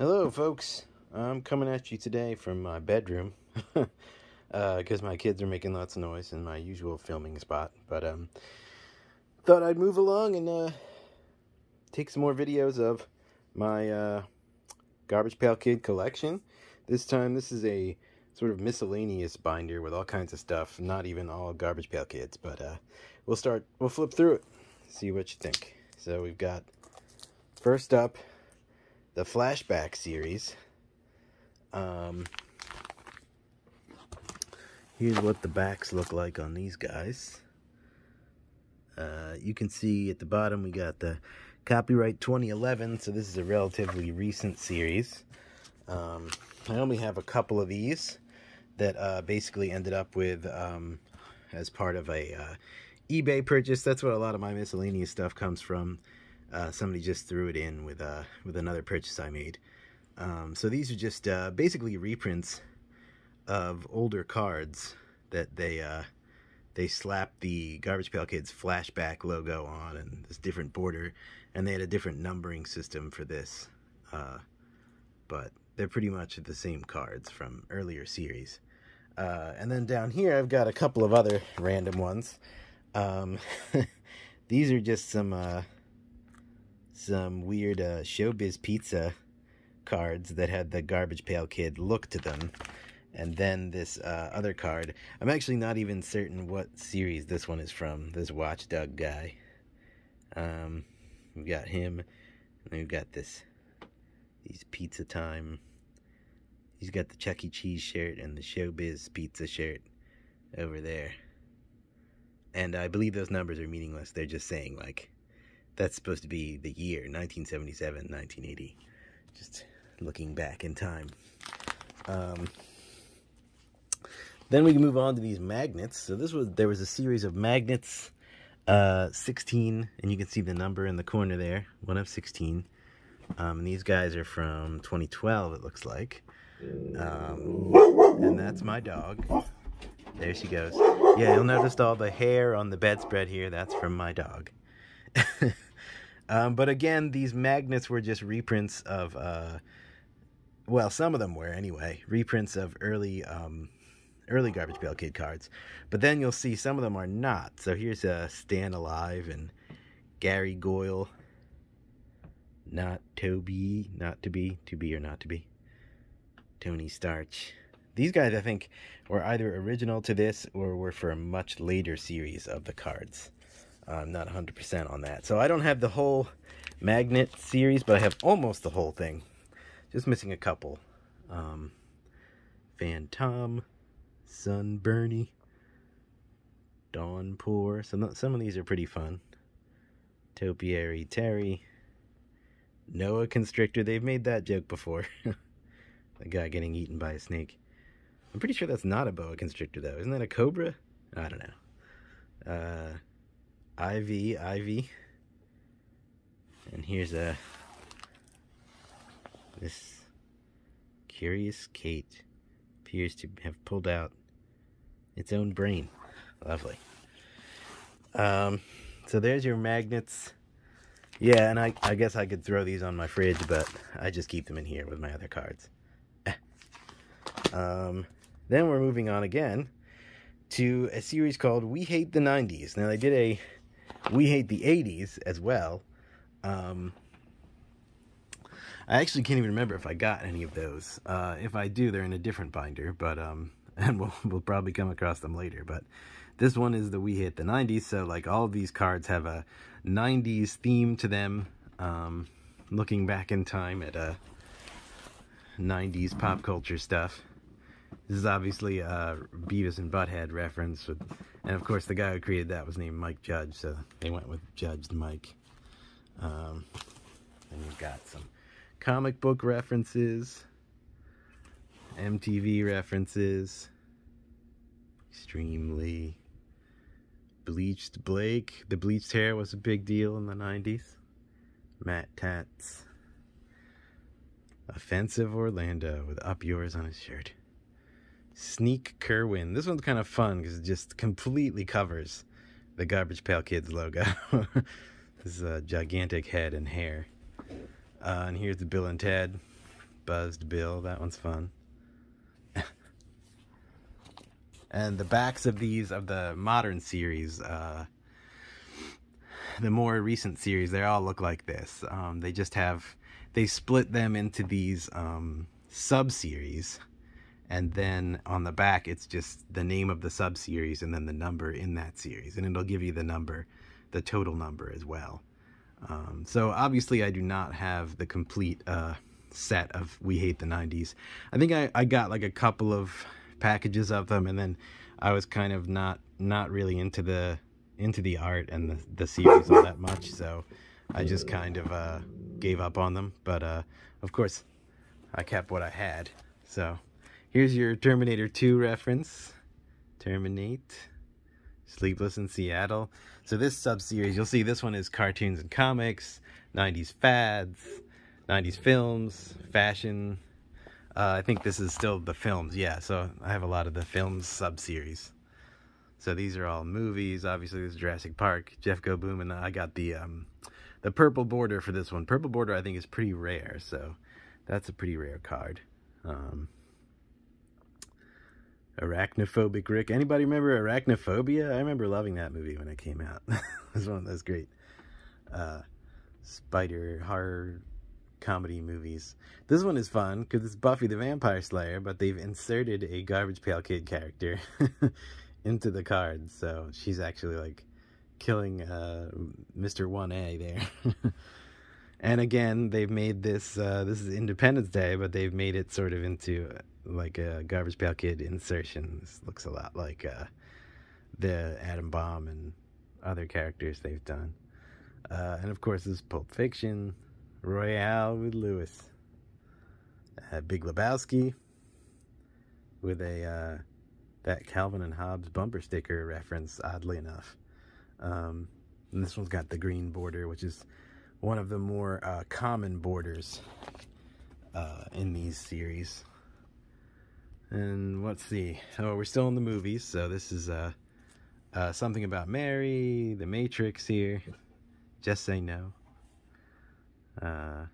Hello, folks. I'm coming at you today from my bedroom because uh, my kids are making lots of noise in my usual filming spot. But um, thought I'd move along and uh, take some more videos of my uh, Garbage Pail Kid collection. This time, this is a sort of miscellaneous binder with all kinds of stuff. Not even all Garbage Pail Kids, but uh, we'll start. We'll flip through it, see what you think. So we've got first up the flashback series. Um, here's what the backs look like on these guys. Uh, you can see at the bottom we got the copyright 2011, so this is a relatively recent series. Um, I only have a couple of these that uh, basically ended up with um, as part of a uh, eBay purchase. That's what a lot of my miscellaneous stuff comes from. Uh, somebody just threw it in with uh, with another purchase I made. Um, so these are just uh, basically reprints of older cards that they uh, they slapped the Garbage Pail Kids flashback logo on and this different border, and they had a different numbering system for this. Uh, but they're pretty much the same cards from earlier series. Uh, and then down here, I've got a couple of other random ones. Um, these are just some uh, some weird uh, Showbiz Pizza cards that had the Garbage Pail Kid look to them. And then this uh, other card. I'm actually not even certain what series this one is from. This Watchdog guy. Um, we've got him. And we've got this. These Pizza Time. He's got the Chuck E. Cheese shirt and the Showbiz Pizza shirt over there. And I believe those numbers are meaningless. They're just saying, like, that's supposed to be the year 1977, 1980. Just looking back in time. Um, then we can move on to these magnets. So this was there was a series of magnets, uh, 16, and you can see the number in the corner there, one of 16. Um, and these guys are from 2012, it looks like. Um, and that's my dog. There she goes. Yeah, you'll notice all the hair on the bedspread here. That's from my dog. um, but again, these magnets were just reprints of uh, well, some of them were anyway, reprints of early um, early Garbage Pail Kid cards. But then you'll see some of them are not. So here's uh, Stan Alive and Gary Goyle. Not Toby, not to be, to be or not to be. Tony Starch. These guys, I think, were either original to this or were for a much later series of the cards. I'm not 100% on that. So I don't have the whole magnet series, but I have almost the whole thing. Just missing a couple. Um, Phantom, Sunburny, Dawnpour. Some, some of these are pretty fun. Topiary Terry, Noah Constrictor. They've made that joke before. the guy getting eaten by a snake. I'm pretty sure that's not a boa constrictor, though. Isn't that a cobra? I don't know. Uh, Ivy, Ivy. And here's a this curious Kate appears to have pulled out its own brain. Lovely. Um, so there's your magnets. Yeah, and I, I guess I could throw these on my fridge, but I just keep them in here with my other cards. Eh. Um, then we're moving on again to a series called We Hate the 90s. Now, they did a We Hate the 80s as well. Um, I actually can't even remember if I got any of those. Uh, if I do, they're in a different binder, but um, and we'll we'll probably come across them later. But this one is the We Hate the 90s, so like all of these cards have a 90s theme to them. Um, looking back in time at uh, 90s pop culture stuff. This is obviously a Beavis and Butthead reference, with, and of course the guy who created that was named Mike Judge, so they went with Judge Mike. Um, and you've got some comic book references, MTV references, extremely bleached Blake. The bleached hair was a big deal in the 90s. Matt Tats. Offensive Orlando with up yours on his shirt. Sneak Kerwin. This one's kind of fun because it just completely covers the Garbage Pail Kids logo. this is a gigantic head and hair. Uh, and here's the Bill and Ted. Buzzed Bill. That one's fun. and the backs of these of the modern series, uh, the more recent series, they all look like this. Um, they just have they split them into these um, sub series, and then on the back it's just the name of the sub series and then the number in that series, and it'll give you the number, the total number as well. Um, so obviously I do not have the complete uh, set of We Hate the 90s. I think I, I got like a couple of packages of them and then I was kind of not not really into the into the art and the, the series all that much so I just kind of uh, gave up on them but uh, of course I kept what I had so here's your Terminator 2 reference Terminate Sleepless in Seattle so this sub-series you'll see this one is cartoons and comics 90s fads 90s films, fashion. Uh, I think this is still the films, yeah. So I have a lot of the films sub-series. So these are all movies. Obviously, this is Jurassic Park, Jeff Goldblum, and I got the um, the purple border for this one. Purple border, I think, is pretty rare, so that's a pretty rare card. Um, Arachnophobic Rick. Anybody remember Arachnophobia? I remember loving that movie when it came out. it was one of those great uh, spider horror comedy movies. This one is fun because it's Buffy the Vampire Slayer, but they've inserted a Garbage Pail Kid character into the card. So she's actually like killing uh, Mr. 1A there. and again, they've made this, uh, this is Independence Day, but they've made it sort of into uh, like a Garbage Pail Kid insertion. This looks a lot like uh, the Adam Bomb and other characters they've done. Uh, and of course, this is Pulp Fiction. Royale with Lewis. Uh, Big Lebowski with a uh, that Calvin and Hobbes bumper sticker reference, oddly enough. Um, and this one's got the green border, which is one of the more uh, common borders uh, in these series. And let's see. Oh, we're still in the movies, so this is uh, uh, something about Mary, The Matrix here. Just say no. Uh,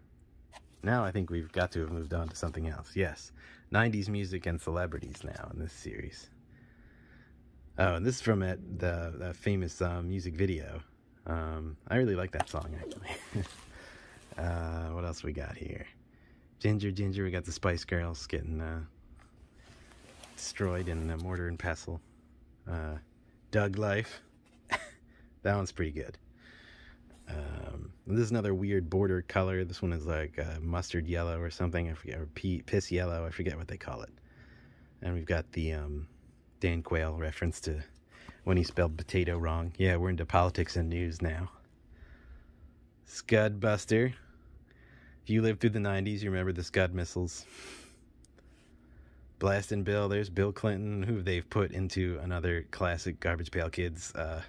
now I think we've got to have moved on to something else. Yes, 90s music and celebrities now in this series. Oh, and this is from the, the famous uh, music video. Um, I really like that song, actually. uh, what else we got here? Ginger, Ginger, we got the Spice Girls getting uh, destroyed in a mortar and pestle. Uh, Doug Life. that one's pretty good. Um, this is another weird border color. This one is like uh, mustard yellow or something. I forget, or pea, piss yellow. I forget what they call it. And we've got the um, Dan Quayle reference to when he spelled potato wrong. Yeah, we're into politics and news now. Scud Buster. If you lived through the 90s, you remember the Scud missiles. Blasting Bill, there's Bill Clinton, who they've put into another classic Garbage Pail Kids uh,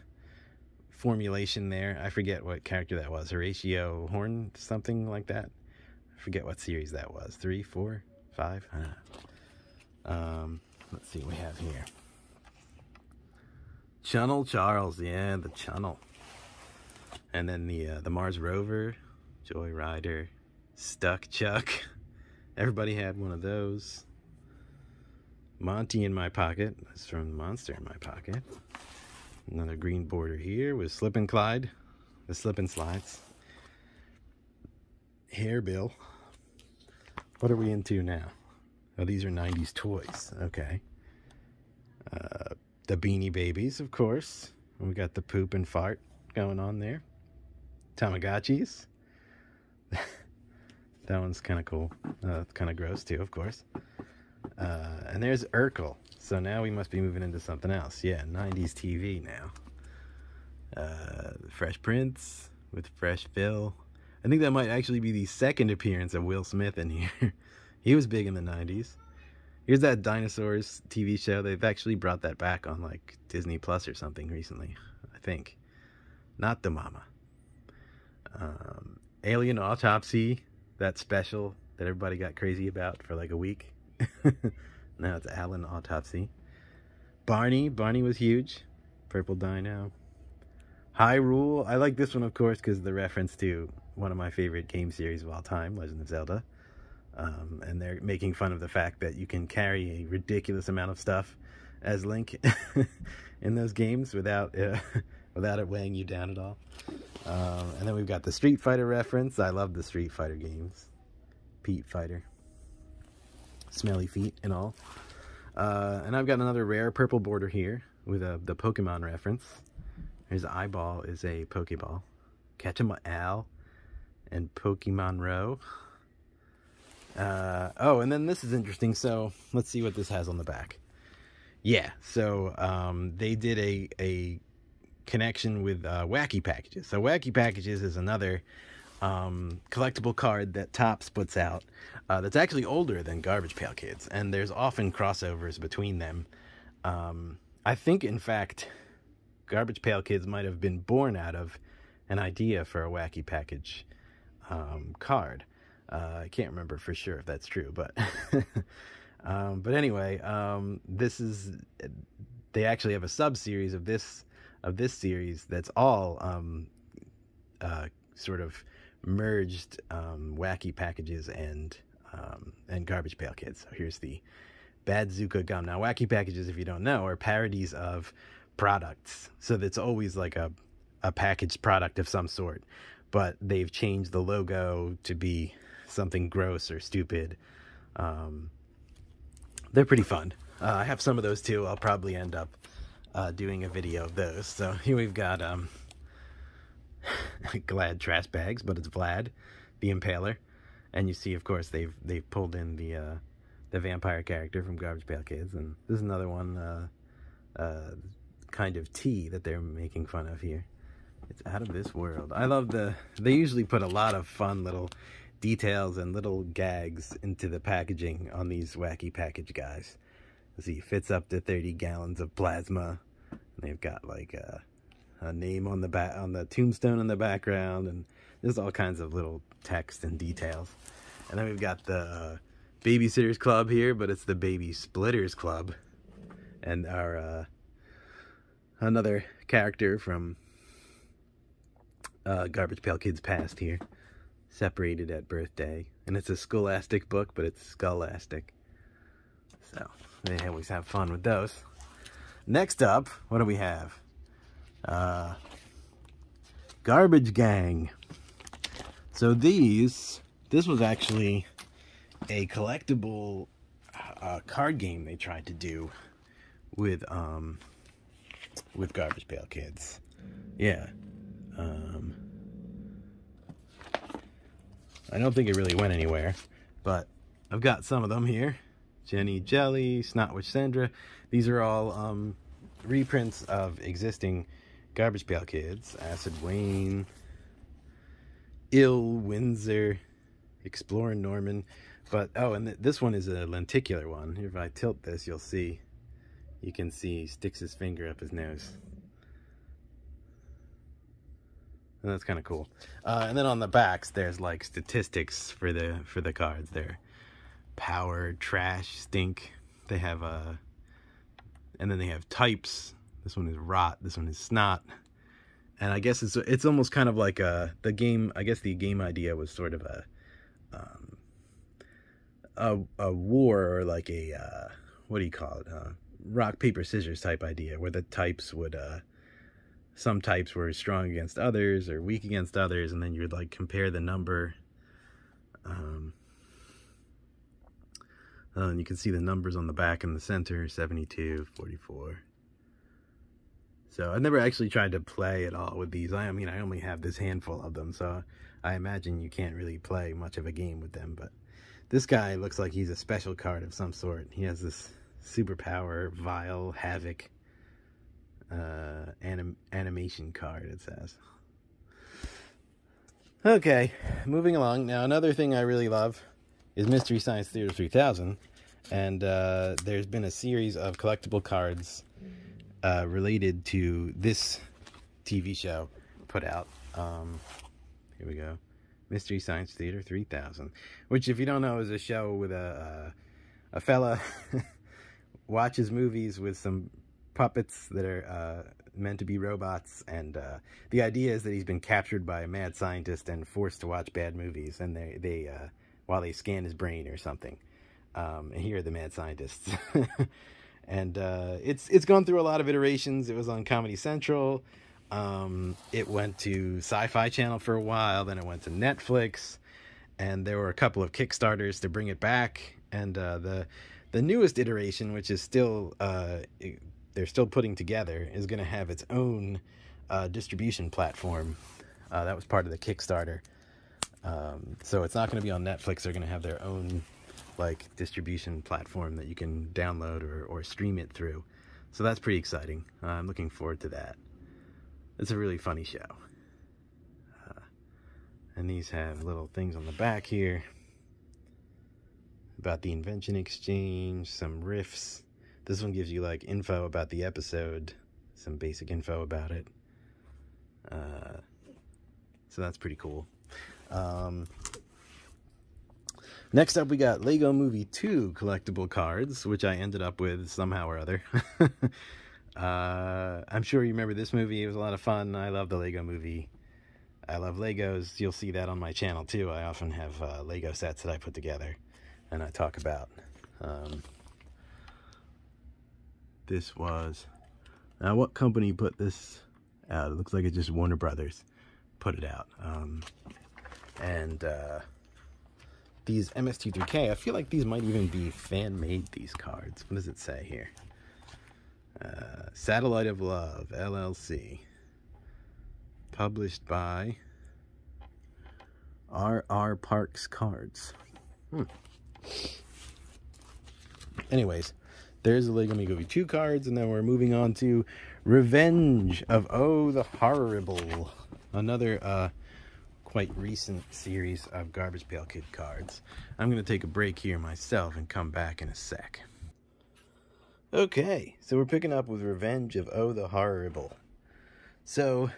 formulation there. I forget what character that was. Horatio Horn, something like that. I forget what series that was. Three, four, five? Um, let's see what we have here. Chunnel Charles, yeah, the Channel. And then the uh, the Mars Rover, Joy Rider, Stuck Chuck. Everybody had one of those. Monty in my pocket. That's from the Monster in my pocket. Another green border here with Slip and Clyde, the slip and slides. Hair Bill. What are we into now? Oh, these are 90s toys. Okay. Uh, the Beanie Babies, of course. We got the poop and fart going on there. Tamagotchis. that one's kind of cool. Uh, kind of gross too, of course. Uh, and there's Urkel. So now we must be moving into something else. Yeah, 90s TV now. Uh, Fresh Prince with Fresh Phil. I think that might actually be the second appearance of Will Smith in here. he was big in the 90s. Here's that Dinosaurs TV show. They've actually brought that back on like Disney Plus or something recently, I think. Not the mama. Um, Alien Autopsy, that special that everybody got crazy about for like a week. now it's Alan Autopsy. Barney. Barney was huge. Purple Dino. Hyrule. I like this one, of course, because the reference to one of my favorite game series of all time, Legend of Zelda. Um, and they're making fun of the fact that you can carry a ridiculous amount of stuff as Link in those games without uh, without it weighing you down at all. Um, and then we've got the Street Fighter reference. I love the Street Fighter games. Pete Fighter. Smelly feet and all. Uh, and I've got another rare purple border here with a, the Pokemon reference. His eyeball is a Pokeball. Catch him Al and Pokemon Row. Uh, oh, and then this is interesting. So let's see what this has on the back. Yeah, so um, they did a, a connection with uh, Wacky Packages. So Wacky Packages is another um, collectible card that Topps puts out uh, that's actually older than Garbage Pail Kids, and there's often crossovers between them. Um, I think, in fact, Garbage Pail Kids might have been born out of an idea for a Wacky Package um, card. Uh, I can't remember for sure if that's true, but um, but anyway, um, this is they actually have a sub series of this of this series that's all um, uh, sort of merged um, wacky packages and um, and garbage pail kids. So here's the bad Zuka gum. Now, wacky packages, if you don't know, are parodies of products. So it's always like a a packaged product of some sort, but they've changed the logo to be something gross or stupid. Um, they're pretty fun. Uh, I have some of those too. I'll probably end up uh, doing a video of those. So here we've got um, Glad trash bags, but it's Vlad, the Impaler, and you see, of course, they've they've pulled in the uh, the vampire character from Garbage Pail Kids, and this is another one, uh, uh, kind of tea that they're making fun of here. It's out of this world. I love the. They usually put a lot of fun little details and little gags into the packaging on these wacky package guys. See, fits up to 30 gallons of plasma. And they've got like a, a name on the back on the tombstone in the background, and there's all kinds of little text and details. And then we've got the uh, Babysitters Club here, but it's the Baby Splitters Club, and our uh, another character from uh, Garbage Pail Kids past here separated at birthday. And it's a scholastic book, but it's scholastic. So they always have fun with those. Next up, what do we have? Uh, Garbage Gang. So these, this was actually a collectible uh, card game they tried to do with um with Garbage Pail Kids. Yeah. Um, I don't think it really went anywhere, but I've got some of them here. Jenny Jelly, Snotwitch Sandra. These are all um, reprints of existing Garbage Pail Kids. Acid Wayne, Ill Windsor, Exploring Norman. But, oh, and th this one is a lenticular one. If I tilt this, you'll see, you can see he sticks his finger up his nose. And that's kind of cool. Uh, and then on the backs, there's like statistics for the for the cards. There, power, trash, stink. They have a, uh, and then they have types. This one is rot. This one is snot. And I guess it's it's almost kind of like a the game. I guess the game idea was sort of a, um, a a war or like a uh, what do you call it? Uh, rock paper scissors type idea where the types would uh some types were strong against others or weak against others, and then you would like compare the number. Um, uh, and you can see the numbers on the back and the center 72, 44. So I never actually tried to play at all with these. I mean, I only have this handful of them, so I imagine you can't really play much of a game with them. But this guy looks like he's a special card of some sort. He has this superpower, Vile, Havoc, uh, anim animation card, it says. Okay, moving along. Now, another thing I really love is Mystery Science Theater 3000. And uh, there's been a series of collectible cards uh, related to this TV show put out. Um, here we go. Mystery Science Theater 3000. Which, if you don't know, is a show with a, a fella watches movies with some puppets that are uh, meant to be robots, and uh, the idea is that he's been captured by a mad scientist and forced to watch bad movies, and they they uh, while they scan his brain or something. Um, and here are the mad scientists. and uh, it's it's gone through a lot of iterations. It was on Comedy Central. Um, it went to Sci-Fi Channel for a while. Then it went to Netflix, and there were a couple of Kickstarters to bring it back. And uh, the the newest iteration, which is still uh, they're still putting together, is going to have its own uh, distribution platform. Uh, that was part of the Kickstarter. Um, so it's not going to be on Netflix. They're going to have their own like distribution platform that you can download or, or stream it through. So that's pretty exciting. Uh, I'm looking forward to that. It's a really funny show. Uh, and these have little things on the back here about the invention exchange, some riffs. This one gives you like info about the episode, some basic info about it. Uh, so that's pretty cool. Um, Next up, we got Lego Movie 2 collectible cards, which I ended up with somehow or other. uh, I'm sure you remember this movie. It was a lot of fun. I love the Lego Movie. I love Legos. You'll see that on my channel, too. I often have uh, Lego sets that I put together and I talk about. Um, this was... Now, what company put this out? It looks like it's just Warner Brothers put it out. Um, and... Uh, these MST3K, I feel like these might even be fan-made, these cards. What does it say here? Uh, Satellite of Love, LLC. Published by R.R. Parks Cards. Hmm. Anyways, there's the Lego Movie 2 cards, and then we're moving on to Revenge of Oh the Horror-ible. Another uh, quite recent series of Garbage Pail Kid cards. I'm going to take a break here myself and come back in a sec. Okay, so we're picking up with Revenge of Oh the Horror-ible. So,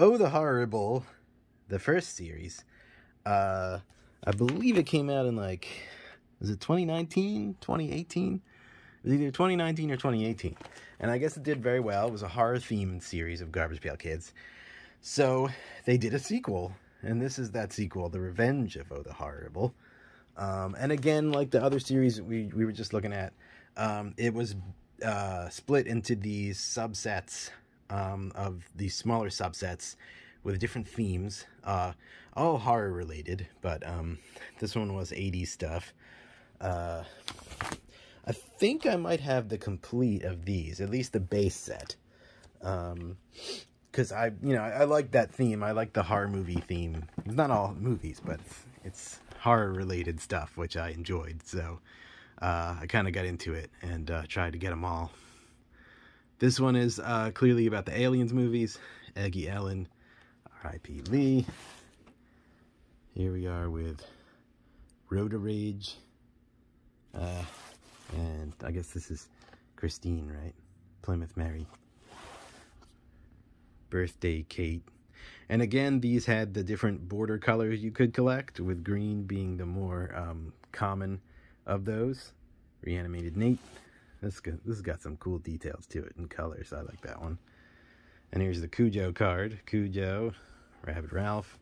Oh the Horror-ible, the first series, uh, I believe it came out in like, was it 2019, 2018? It was either 2019 or 2018. And I guess it did very well. It was a horror themed series of Garbage Pail Kids. So they did a sequel, and this is that sequel, The Revenge of Oh the Horror-ible. Um, and again, like the other series we, we were just looking at, um, it was uh, split into these subsets um, of these smaller subsets with different themes, uh, all horror related, but um, this one was 80s stuff. Uh, I think I might have the complete of these, at least the base set. Um, because I, you know, I, I, like that theme. I like the horror movie theme. It's not all movies, but it's, horror related stuff, which I enjoyed. So uh, I kind of got into it and uh, tried to get them all. This one is uh, clearly about the Aliens movies. Eggy Allen, R.I.P. Lee. Here we are with Rhoda Rage. Uh, and I guess this is Christine, right? Plymouth Mary birthday Kate. And again, these had the different border colors you could collect, with green being the more um, common of those. Reanimated Nate. This, this has got some cool details to it in colors. I like that one. And here's the Cujo card. Cujo, Rabbit Ralph.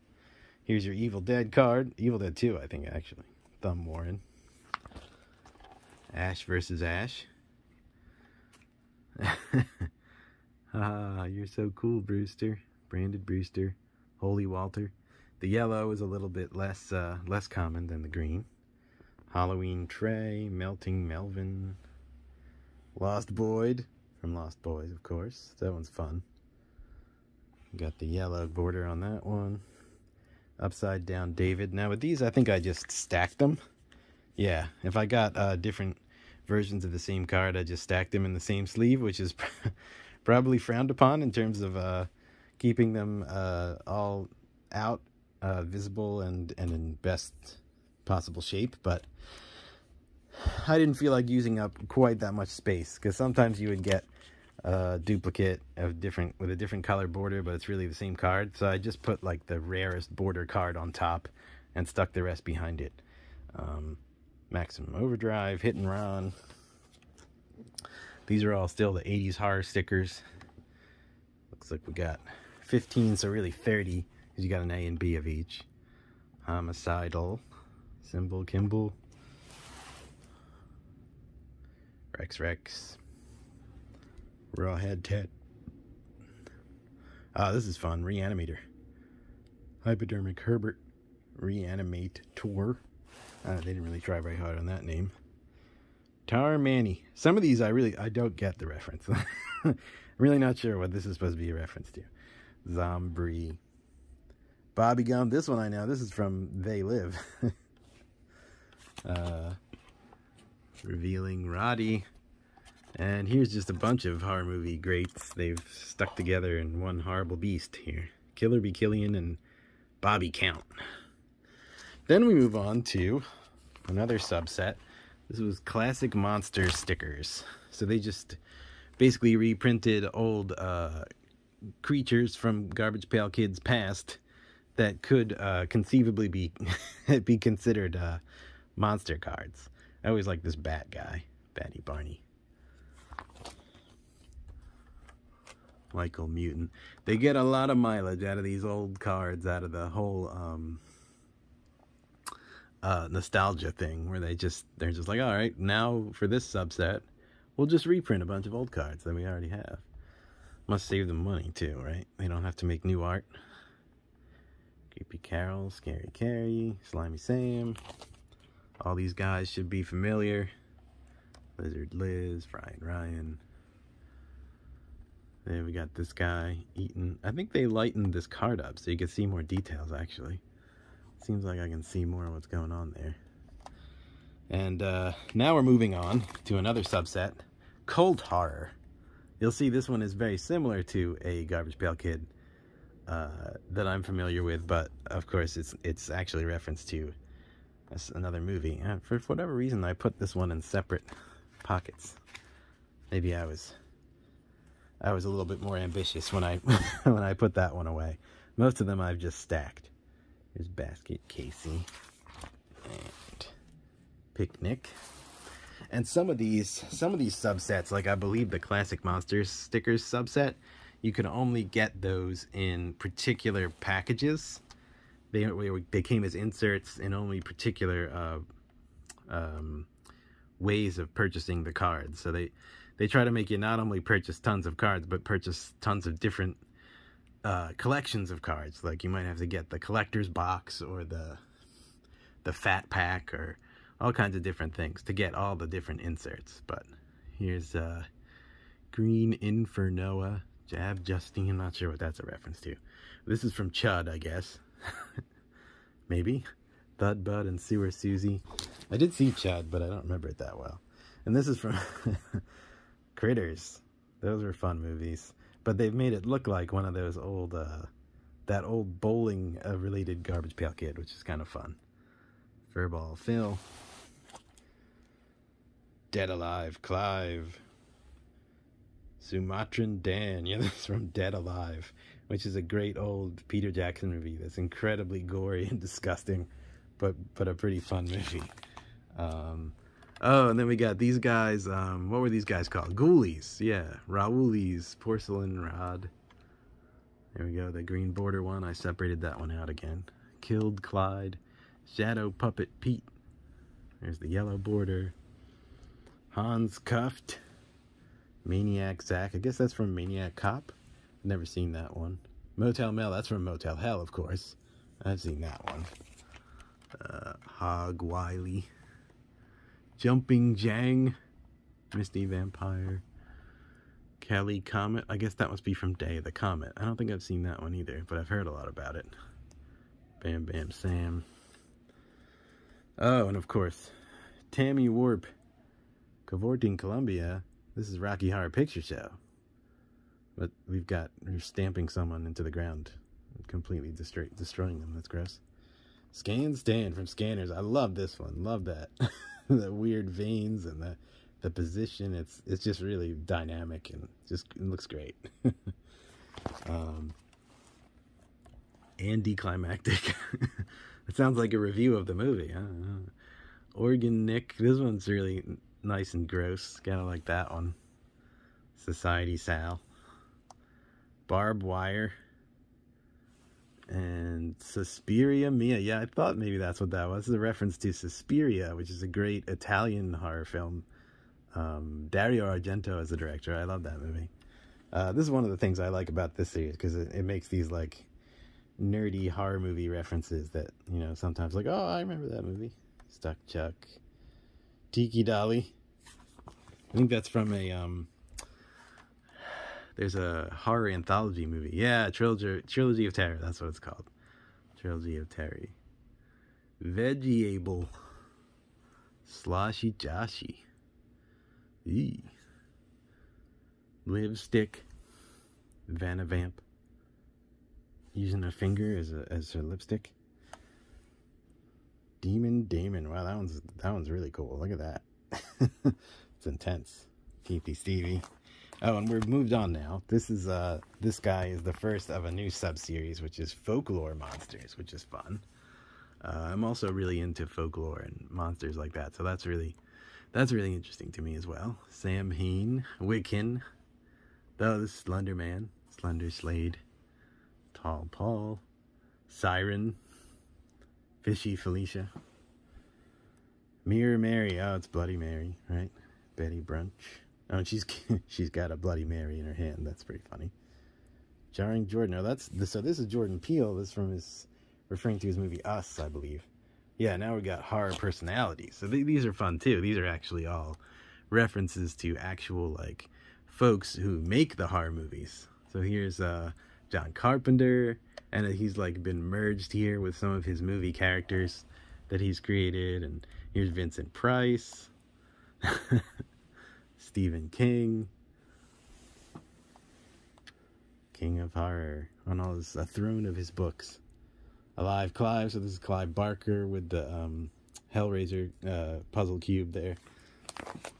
Here's your Evil Dead card. Evil Dead 2, I think, actually. Thumb Warren. Ash versus Ash. Ah, you're so cool, Brewster. Branded Brewster. Holy Walter. The yellow is a little bit less uh, less common than the green. Halloween Trey, Melting Melvin. Lost Boyd from Lost Boys, of course. That one's fun. Got the yellow border on that one. Upside down David. Now with these, I think I just stacked them. Yeah, if I got uh, different versions of the same card, I just stacked them in the same sleeve, which is probably frowned upon in terms of uh, keeping them uh, all out, uh, visible, and, and in best possible shape. But I didn't feel like using up quite that much space because sometimes you would get a duplicate of different with a different color border, but it's really the same card. So I just put like the rarest border card on top and stuck the rest behind it. Um, maximum overdrive, hit and run, these are all still the 80s horror stickers. Looks like we got 15, so really 30, because you got an A and B of each. Homicidal, Symbol Kimball. Rex Rex. Rawhead Ted. Ah, oh, this is fun. Reanimator. Hypodermic Herbert. Reanimate Tour. Uh, they didn't really try very hard on that name. Tar Manny. Some of these I really I don't get the reference. I'm really not sure what this is supposed to be a reference to. Zombie. Bobby Gum. This one I know. This is from They Live. uh, revealing Roddy. And here's just a bunch of horror movie greats they've stuck together in one horrible beast here. Killer Be Killian and Bobby Count. Then we move on to another subset. This was classic monster stickers. So they just basically reprinted old uh, creatures from Garbage Pail Kids past that could uh, conceivably be be considered uh, monster cards. I always like this bat guy, Batty Barney. Michael Mutant. They get a lot of mileage out of these old cards, out of the whole um, uh, nostalgia thing, where they just they're just like, all right, now for this subset, we'll just reprint a bunch of old cards that we already have. Must save them money too, right? They don't have to make new art. Creepy Carol, Scary Carrie, Slimy Sam. All these guys should be familiar. Lizard Liz, Ryan Ryan. Then we got this guy eating. I think they lightened this card up so you can see more details actually. Seems like I can see more of what's going on there. And uh, now we're moving on to another subset, Cult Horror. You'll see this one is very similar to a Garbage Pail Kid uh, that I'm familiar with, but of course it's it's actually referenced to another movie. And for whatever reason, I put this one in separate pockets. Maybe I was I was a little bit more ambitious when I when I put that one away. Most of them I've just stacked. Here's Basket Casey and Picnic. And some of these some of these subsets, like I believe the Classic Monsters stickers subset, you can only get those in particular packages. They they came as inserts in only particular uh, um, ways of purchasing the cards. So they they try to make you not only purchase tons of cards, but purchase tons of different uh, collections of cards. Like you might have to get the collector's box or the the fat pack or all kinds of different things to get all the different inserts. But here's uh, Green Infernoa, Jab Justine. I'm not sure what that's a reference to. This is from Chud, I guess. Maybe. Thud Bud and Sewer Susie. I did see Chud, but I don't remember it that well. And this is from Critters. Those were fun movies. But they've made it look like one of those old, uh, that old bowling uh, related Garbage Pail Kid, which is kind of fun. Furball Phil. Dead Alive Clive. Sumatran Dan. Yeah, that's from Dead Alive, which is a great old Peter Jackson movie that's incredibly gory and disgusting, but but a pretty fun movie. Um, Oh, and then we got these guys. Um, what were these guys called? Ghoulies. Yeah, Raoulies. Porcelain Rod. There we go. The green border one. I separated that one out again. Killed Clyde. Shadow Puppet Pete. There's the yellow border. Hans Cuffed. Maniac Zach. I guess that's from Maniac Cop. Never seen that one. Motel Mel. That's from Motel Hell, of course. I've seen that one. Uh, Hog Wiley. Jumping Jang, Misty Vampire, Kelly Comet. I guess that must be from Day of the Comet. I don't think I've seen that one either, but I've heard a lot about it. Bam Bam Sam. Oh, and of course, Tammy Warp, cavorting Columbia. This is Rocky Horror Picture Show. But we've got, we're stamping someone into the ground, completely destroy, destroying them. That's gross. Scan Stand from Scanners. I love this one. Love that. the weird veins and the the position. It's it's just really dynamic and just it looks great. um, and anticlimactic. it sounds like a review of the movie. Organ Nick. This one's really nice and gross. Kind of like that one. Society Sal. Barbed Wire. And Suspiria Mia. Yeah, I thought maybe that's what that was. This is a reference to Suspiria, which is a great Italian horror film. Um, Dario Argento is the director. I love that movie. Uh, this is one of the things I like about this series because it, it makes these like nerdy horror movie references that, you know, sometimes like, oh, I remember that movie. Stuck Chuck. Tiki Dolly. I think that's from a, um, there's a horror anthology movie. Yeah, Trilogy, Trilogy of Terror. That's what it's called. Trilogy of Terror. Vegiable. Sloshy Joshy. Eee. Lipstick. Vanna Vamp. Using a finger as a as her lipstick. Demon Damon. Wow, that one's that one's really cool. Look at that. it's intense. Keithy Stevie. Oh, and we've moved on now. This is uh this guy is the first of a new sub-series, which is folklore monsters, which is fun. Uh, I'm also really into folklore and monsters like that, so that's really that's really interesting to me as well. Samhain, Wiccan, oh, the Slender Man, Slender Slade, Tall Paul, Siren, Fishy Felicia, Mirror Mary. Oh, it's Bloody Mary, right? Betty Brunch. Oh, and she's she's got a Bloody Mary in her hand. That's pretty funny. Jarring Jordan. Oh, that's so. This is Jordan Peele. This is from his referring to his movie Us, I believe. Yeah, now we got horror personalities. So th these are fun too. These are actually all references to actual like folks who make the horror movies. So here's uh, John Carpenter, and he's like been merged here with some of his movie characters that he's created. And here's Vincent Price. Stephen King, King of Horror, on all his, a throne of his books. Alive Clive, so this is Clive Barker with the um, Hellraiser uh, puzzle cube there.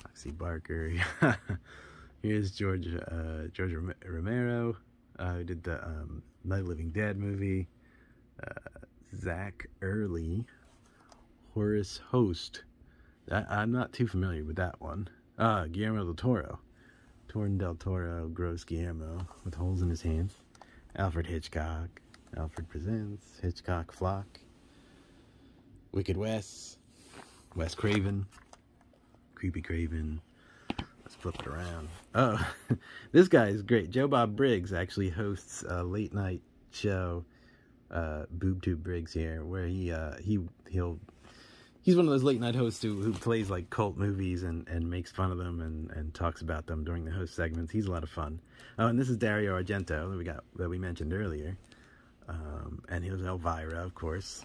Foxy Barker. Here's George uh, George Romero, uh, who did the um, Night Living Dead movie. Uh, Zach Early, Horace Host. I, I'm not too familiar with that one. Ah, Guillermo del Toro. Torn del Toro, gross Guillermo, with holes in his hands. Alfred Hitchcock. Alfred Presents. Hitchcock Flock. Wicked Wes. Wes Craven. Creepy Craven. Let's flip it around. Oh, this guy is great. Joe Bob Briggs actually hosts a late night show, uh, BoobTube Briggs here, where he, uh, he, he'll he's one of those late night hosts who, who plays like cult movies and, and makes fun of them and, and talks about them during the host segments. He's a lot of fun. Oh, and this is Dario Argento that we got that we mentioned earlier. Um, and he was Elvira, of course.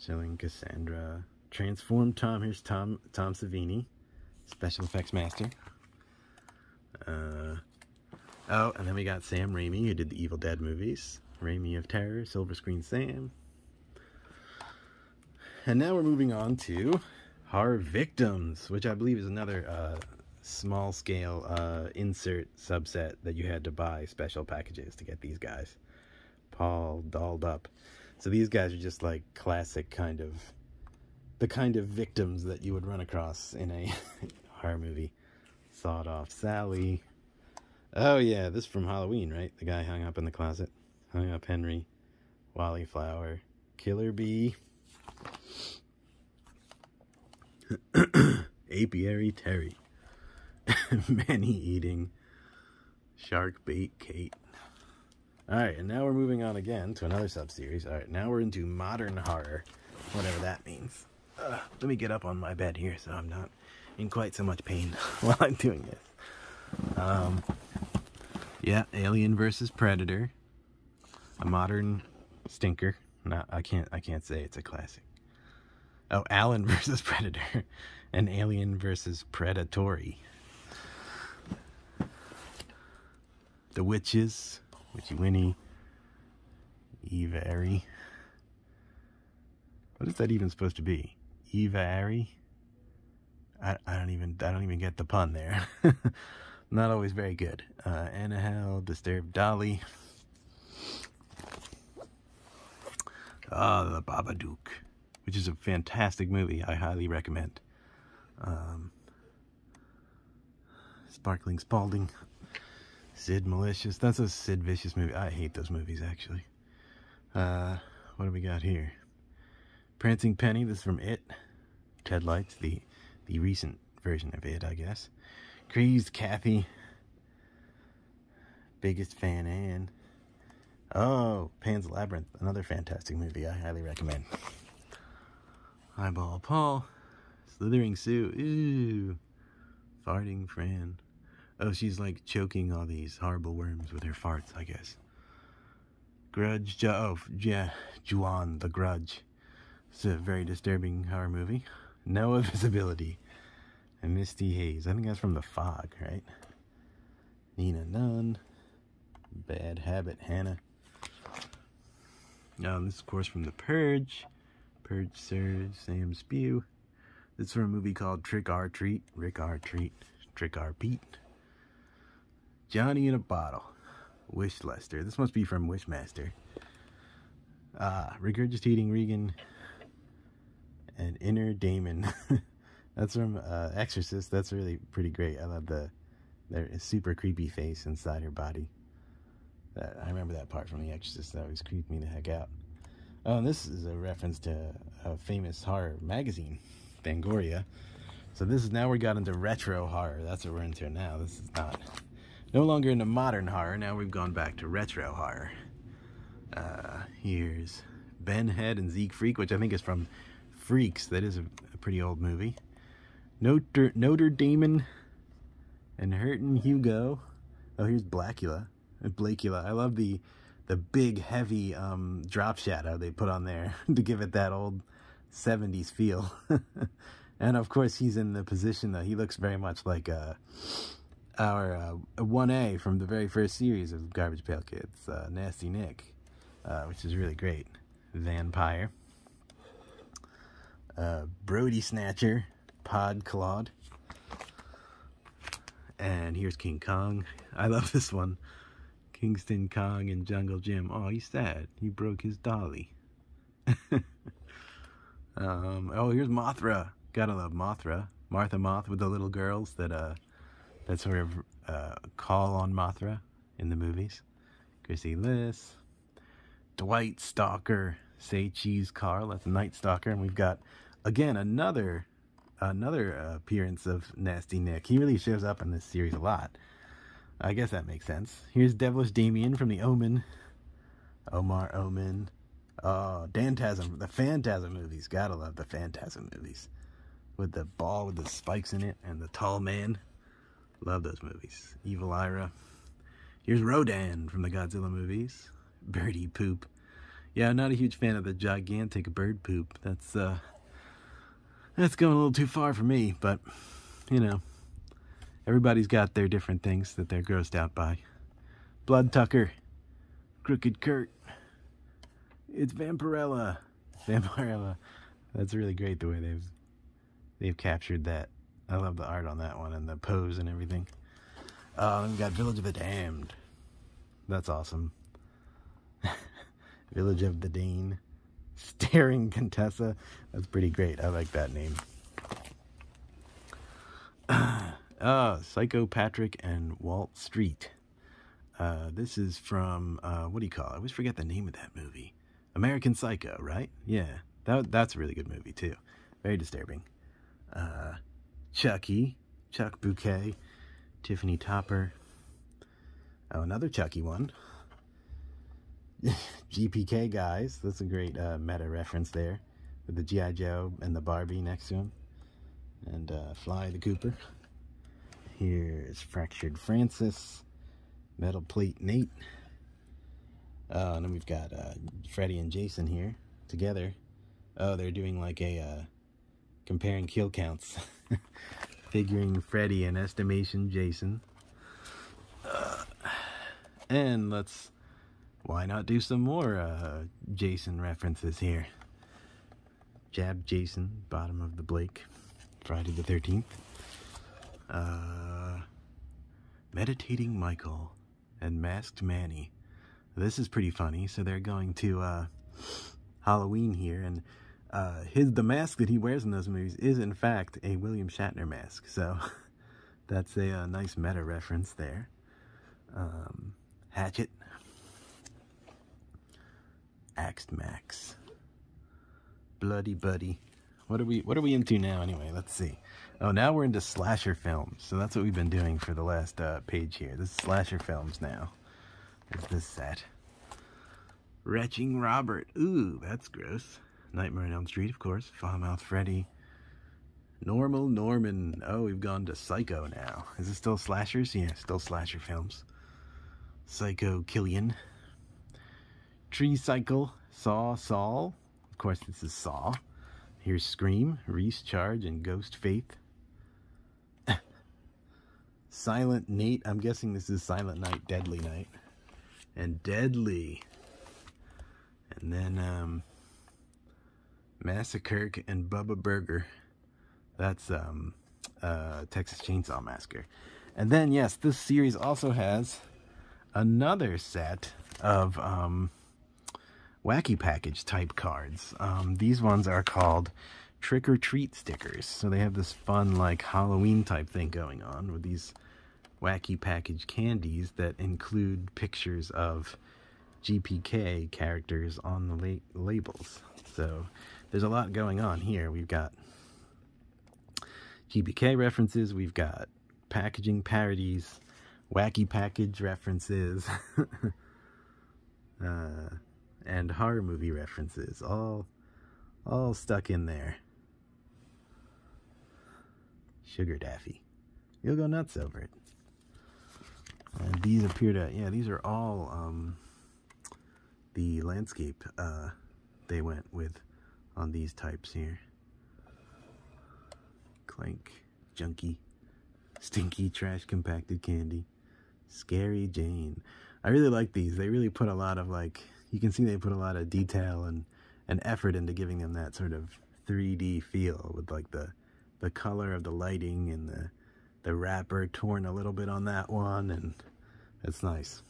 Chilling Cassandra. Transform Tom. Here's Tom Tom Savini, special effects master. Uh, oh, and then we got Sam Raimi, who did the Evil Dead movies. Raimi of Terror, Silver Screen Sam, and now we're moving on to Horror Victims, which I believe is another uh, small scale uh, insert subset that you had to buy special packages to get these guys. Paul dolled up. So these guys are just like classic kind of, the kind of victims that you would run across in a horror movie. Sawed off Sally. Oh yeah, this from Halloween, right? The guy hung up in the closet. Hung up Henry. Wally Flower. Killer Bee. Apiary Terry. Many eating. Shark bait Kate. Alright, and now we're moving on again to another sub-series. Alright, now we're into modern horror. Whatever that means. Uh, let me get up on my bed here so I'm not in quite so much pain while I'm doing this. Um, yeah, Alien versus Predator. A modern stinker. Not, I can't I can't say it's a classic. Oh, Alien versus Predator and Alien versus Predatory. The Witches, Witchy Winnie, Eva Airy. What is that even supposed to be? Eva Airy? I, I don't even I don't even get the pun there. Not always very good. Uh, Annahelle, Disturbed Dolly. Ah, the Babadook which is a fantastic movie. I highly recommend. Um, Sparkling Spalding. Sid Malicious. That's a Sid Vicious movie. I hate those movies, actually. Uh, what do we got here? Prancing Penny, this is from It. Ted Lights, the, the recent version of It, I guess. Crazed Kathy. Biggest fan and. Oh, Pan's Labyrinth, another fantastic movie I highly recommend. Eyeball Paul. Slithering Sue. Ooh. Farting Fran. Oh, she's like choking all these horrible worms with her farts, I guess. Grudge. Jo oh, yeah. Juan, The Grudge. It's a very disturbing horror movie. No Visibility. And Misty Haze. I think that's from The Fog, right? Nina Nunn. Bad Habit, Hannah. Now, this is, of course, from The Purge. Purge Surge, Sam Spew. This from a movie called Trick or Treat. Rick R. Treat. Trick or Pete. Johnny in a Bottle. Wish Lester. This must be from Wishmaster. Ah, Regurgitating Regan. And Inner Damon. That's from uh, Exorcist. That's really pretty great. I love the their super creepy face inside her body. That, I remember that part from The Exorcist. That always creeped me the heck out. Oh, and this is a reference to a famous horror magazine, Fangoria. So this is now we got into retro horror. That's what we're into now. This is not no longer into modern horror. Now we've gone back to retro horror. Uh, here's Ben Head and Zeke Freak, which I think is from Freaks. That is a, a pretty old movie. Notre, Notre Dame and Hurtin Hugo. Oh, here's Blackula. Blakula. I love the the big heavy um, drop shadow they put on there to give it that old 70s feel. and of course he's in the position that he looks very much like uh, our uh, 1A from the very first series of Garbage Pail Kids, uh, Nasty Nick, uh, which is really great. Vampire. Uh, Brody Snatcher, Pod Claude. And here's King Kong. I love this one. Kingston Kong and Jungle Jim. Oh, he's sad. He broke his dolly. um, oh, here's Mothra. Gotta love Mothra. Martha Moth with the little girls that uh that sort of uh, call on Mothra in the movies. Chrissy Liss. Dwight Stalker. Say Cheese Carl. That's Night Stalker. And we've got, again, another another uh, appearance of Nasty Nick. He really shows up in this series a lot. I guess that makes sense. Here's Devilish Damien from the Omen. Omar Omen. Oh, Phantasm. The Phantasm movies. Gotta love the Phantasm movies. With the ball with the spikes in it and the tall man. Love those movies. Evil Ira. Here's Rodan from the Godzilla movies. Birdie Poop. Yeah, I'm not a huge fan of the gigantic bird poop. That's, uh, that's going a little too far for me, but, you know. Everybody's got their different things that they're grossed out by. Blood Tucker. Crooked Kurt. It's Vampirella. Vampirella. That's really great the way they've they've captured that. I love the art on that one and the pose and everything. Uh, we've got Village of the Damned. That's awesome. Village of the Dane. Staring Contessa. That's pretty great. I like that name. Uh, Psycho Patrick and Walt Street. Uh, this is from, uh, what do you call it? I always forget the name of that movie. American Psycho, right? Yeah, that, that's a really good movie, too. Very disturbing. Uh, Chucky, Chuck Bouquet, Tiffany Topper. Oh, another Chucky one. GPK guys. That's a great uh, meta reference there. With the G.I. Joe and the Barbie next to him. And uh, Fly the Cooper. Here's Fractured Francis, Metal Plate Nate. Uh, and then we've got uh, Freddy and Jason here together. Oh, they're doing like a uh, comparing kill counts. Figuring Freddy and estimation Jason. Uh, and let's, why not do some more uh, Jason references here? Jab Jason, bottom of the Blake, Friday the 13th. Uh, Meditating Michael and Masked Manny. This is pretty funny. So they're going to uh, Halloween here, and uh, his the mask that he wears in those movies is in fact a William Shatner mask. So that's a, a, uh, nice meta reference there. Um, Hatchet. Axed Max. Bloody Buddy. What are we what are we into now anyway? Let's see. Oh, now we're into slasher films. So that's what we've been doing for the last uh, page here. This is slasher films now. There's this set. Retching Robert. Ooh, that's gross. Nightmare on Elm Street, of course. Foul Freddy. Normal Norman. Oh, we've gone to Psycho now. Is it still slashers? Yeah, still slasher films. Psycho Killian. Tree Cycle. Saw Saul. Of course, this is Saw. Here's Scream, Reese Charge, and Ghost Faith. Silent Nate. I'm guessing this is Silent Night, Deadly Night. And Deadly. And then, um, Massacre and Bubba Burger. That's um, uh, Texas Chainsaw Massacre. And then, yes, this series also has another set of um, wacky package type cards. Um, these ones are called trick or treat stickers. So they have this fun, like, Halloween type thing going on with these wacky package candies that include pictures of GPK characters on the la labels. So there's a lot going on here. We've got GPK references, we've got packaging parodies, wacky package references, uh, and horror movie references, all, all stuck in there. Sugar Daffy. You'll go nuts over it. And these appear to, yeah, these are all um, the landscape uh, they went with on these types here. Clank, junky, Stinky Trash Compacted Candy, Scary Jane. I really like these. They really put a lot of like, you can see they put a lot of detail and, and effort into giving them that sort of 3D feel with like the, the color of the lighting and the, the wrapper torn a little bit on that one and it's nice.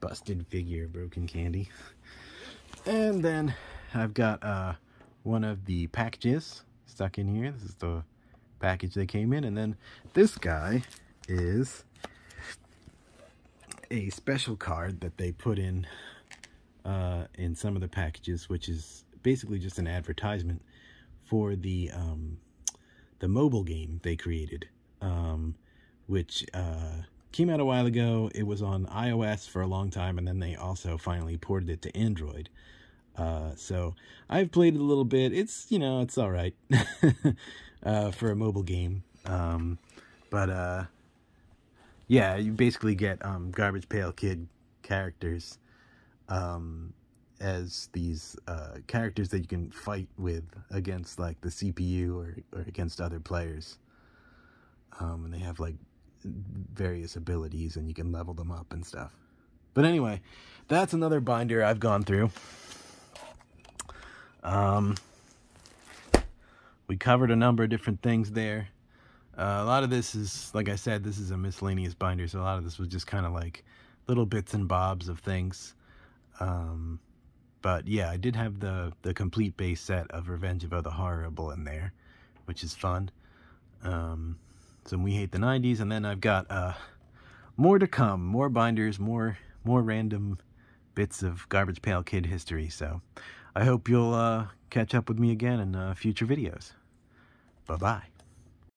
Busted figure, broken candy. And then I've got uh, one of the packages stuck in here. This is the package they came in. And then this guy is a special card that they put in uh, in some of the packages, which is basically just an advertisement for the um, the mobile game they created, um, which uh, came out a while ago. It was on iOS for a long time, and then they also finally ported it to Android. Uh, so I've played it a little bit. It's, you know, it's all right uh, for a mobile game. Um, but, uh, yeah, you basically get um, Garbage Pail Kid characters um, as these uh, characters that you can fight with against, like, the CPU or, or against other players. Um, and they have, like, various abilities, and you can level them up and stuff. But anyway, that's another binder I've gone through. Um, we covered a number of different things there. Uh, a lot of this is, like I said, this is a miscellaneous binder, so a lot of this was just kind of like little bits and bobs of things. Um, but yeah, I did have the, the complete base set of Revenge of the Horror-ible in there, which is fun. Um, some We Hate the 90s, and then I've got uh, more to come, more binders, more more random bits of Garbage Pail Kid history. So I hope you'll uh, catch up with me again in uh, future videos. Bye-bye.